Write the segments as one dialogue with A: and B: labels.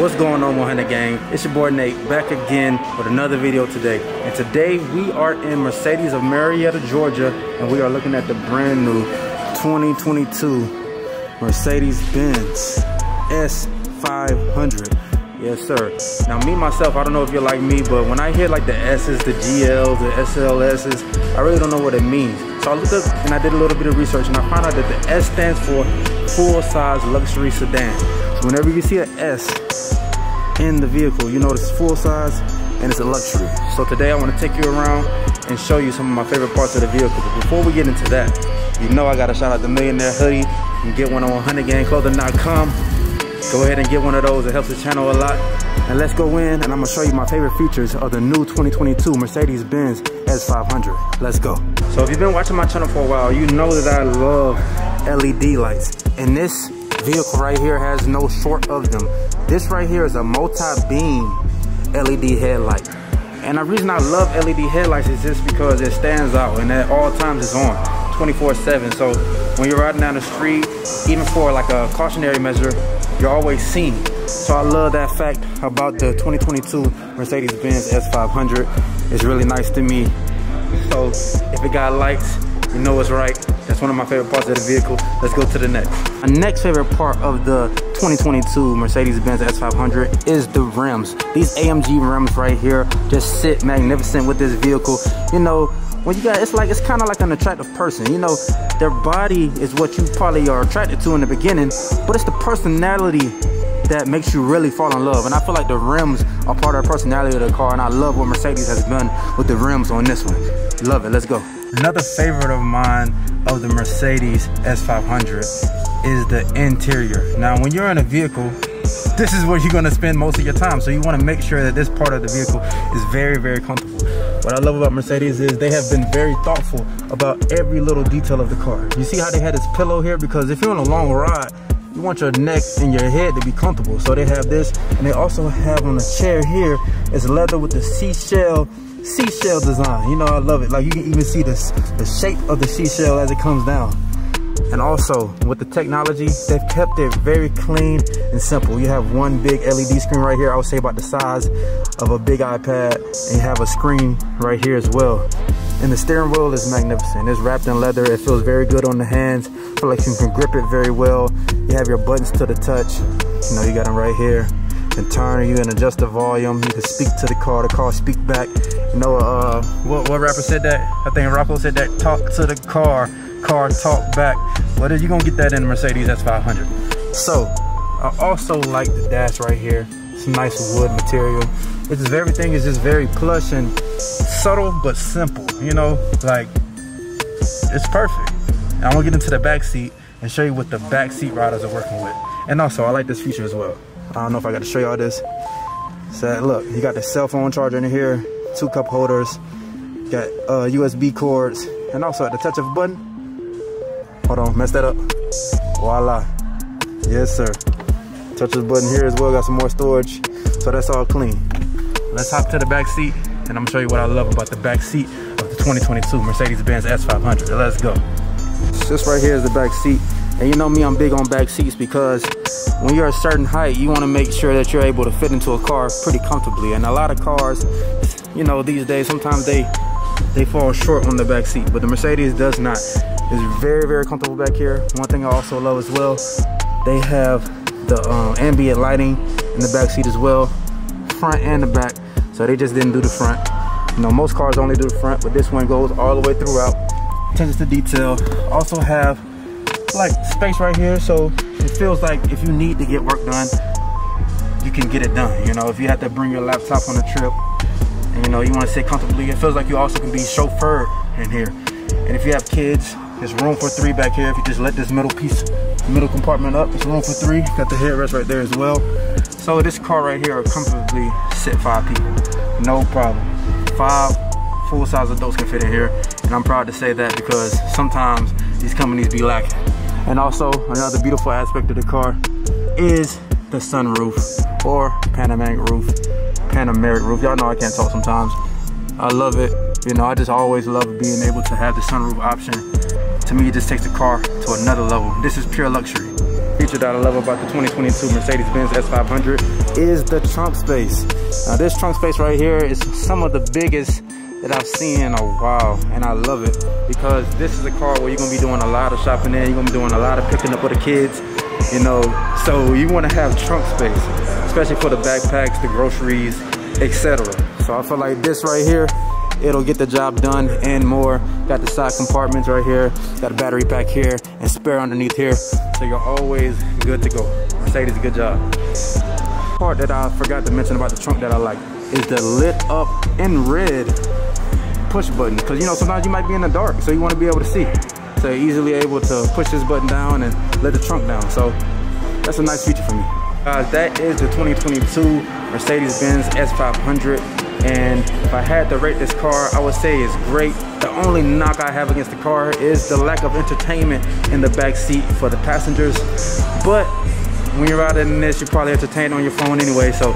A: What's going on 100 gang? It's your boy Nate back again with another video today. And today we are in Mercedes of Marietta, Georgia and we are looking at the brand new 2022 Mercedes-Benz S500. Yes sir. Now me myself, I don't know if you're like me, but when I hear like the S's, the GLs, the SLS's, I really don't know what it means. So I looked up and I did a little bit of research and I found out that the S stands for full size luxury sedan. So whenever you see an S in the vehicle. You know it's full size and it's a luxury. So today I want to take you around and show you some of my favorite parts of the vehicle. But before we get into that, you know I got to shout out the Millionaire Hoodie. You can get one on 100gangclothing.com. Go ahead and get one of those. It helps the channel a lot. And let's go in and I'm gonna show you my favorite features of the new 2022 Mercedes-Benz S500. Let's go. So if you've been watching my channel for a while, you know that I love LED lights. And this vehicle right here has no short of them. This right here is a multi-beam LED headlight. And the reason I love LED headlights is just because it stands out and at all times it's on 24-7. So when you're riding down the street, even for like a cautionary measure, you're always seen. So I love that fact about the 2022 Mercedes-Benz S500. It's really nice to me. So if it got lights, you know what's right. That's one of my favorite parts of the vehicle. Let's go to the next. My next favorite part of the 2022 Mercedes-Benz S500 is the rims. These AMG rims right here just sit magnificent with this vehicle. You know, when you got, it's like, it's kind of like an attractive person. You know, their body is what you probably are attracted to in the beginning, but it's the personality that makes you really fall in love. And I feel like the rims are part of the personality of the car, and I love what Mercedes has done with the rims on this one. Love it, let's go. Another favorite of mine of the Mercedes S500 is the interior. Now, when you're in a vehicle, this is where you're gonna spend most of your time. So you wanna make sure that this part of the vehicle is very, very comfortable. What I love about Mercedes is they have been very thoughtful about every little detail of the car. You see how they had this pillow here? Because if you're on a long ride, you want your neck and your head to be comfortable. So they have this, and they also have on the chair here, it's leather with the seashell seashell design. You know, I love it. Like you can even see this, the shape of the seashell as it comes down. And also with the technology, they've kept it very clean and simple. You have one big LED screen right here. I would say about the size of a big iPad. And you have a screen right here as well. And the steering wheel is magnificent. It's wrapped in leather. It feels very good on the hands. I feel like you can grip it very well. You have your buttons to the touch. You know, you got them right here. Can turn, you can adjust the volume. You can speak to the car, the car speak back. You know, uh, what, what rapper said that? I think Rocco said that, talk to the car, car talk back. What is you gonna get that in a Mercedes S500? So, I also like the dash right here. It's nice wood material. It's just, everything is just very plush and subtle but simple. You know, like it's perfect. And I'm gonna get into the back seat and show you what the back seat riders are working with. And also, I like this feature as well. I don't know if I got to show y'all this. So look, you got the cell phone charger in here two cup holders, got uh, USB cords, and also at the touch of a button, hold on, mess that up, voila, yes sir. Touch the button here as well, got some more storage, so that's all clean. Let's hop to the back seat, and I'm gonna show you what I love about the back seat of the 2022 Mercedes-Benz S500. Let's go. This right here is the back seat, and you know me, I'm big on back seats because when you're a certain height, you want to make sure that you're able to fit into a car pretty comfortably. And a lot of cars, you know, these days, sometimes they they fall short on the back seat, but the Mercedes does not. It's very, very comfortable back here. One thing I also love as well, they have the um, ambient lighting in the back seat as well, front and the back. So they just didn't do the front. You know, most cars only do the front, but this one goes all the way throughout. Attention to detail. Also have like space right here, so it feels like if you need to get work done, you can get it done. You know, if you have to bring your laptop on a trip, and you know you want to sit comfortably it feels like you also can be chauffeured in here. And if you have kids there's room for three back here. If you just let this middle piece middle compartment up it's room for three. Got the headrest right there as well. So this car right here will comfortably sit five people. No problem. Five full-size adults can fit in here. And i'm proud to say that because sometimes these companies be lacking and also another beautiful aspect of the car is the sunroof or panoramic roof panoramic roof. Y'all know I can't talk sometimes. I love it. You know, I just always love being able to have the sunroof option. To me, it just takes the car to another level. This is pure luxury. feature that I love about the 2022 Mercedes-Benz S500 is the trunk space. Now this trunk space right here is some of the biggest that I've seen in a while and I love it because this is a car where you're gonna be doing a lot of shopping in, you're gonna be doing a lot of picking up with the kids, you know, so you wanna have trunk space, especially for the backpacks, the groceries, etc. So I feel like this right here, it'll get the job done and more. Got the side compartments right here, got a battery pack here and spare underneath here. So you're always good to go. Mercedes, good job. Part that I forgot to mention about the trunk that I like is the lit up in red push button because you know sometimes you might be in the dark so you want to be able to see. So easily able to push this button down and let the trunk down so that's a nice feature for me. Guys that is the 2022 mercedes-benz s500 and if i had to rate this car i would say it's great. The only knock i have against the car is the lack of entertainment in the back seat for the passengers but when you're riding this, you're probably entertained on your phone anyway, so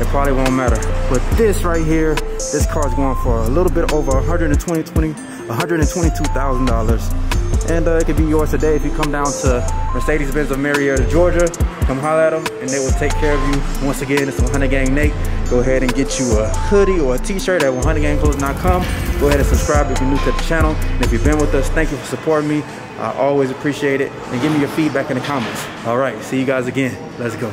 A: it probably won't matter. But this right here, this car is going for a little bit over 120, 20, $122,000. And uh, it could be yours today if you come down to Mercedes-Benz of Marietta, Georgia. Come holler at them and they will take care of you. Once again, it's 100 Gang Nate. Go ahead and get you a hoodie or a t-shirt at 100gangclothes.com. Go ahead and subscribe if you're new to the channel. And if you've been with us, thank you for supporting me. I always appreciate it. And give me your feedback in the comments. All right, see you guys again. Let's go.